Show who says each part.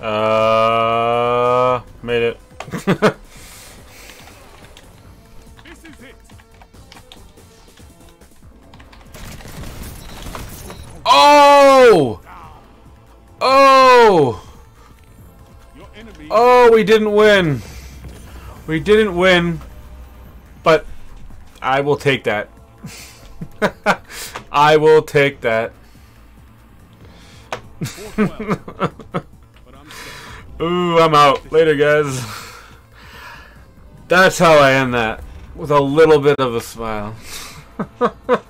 Speaker 1: Uh, made it.
Speaker 2: This is it.
Speaker 1: oh! Oh! Oh, we didn't win. We didn't win. But I will take that. I will take that. Ooh, I'm out. Later, guys. That's how I end that. With a little bit of a smile.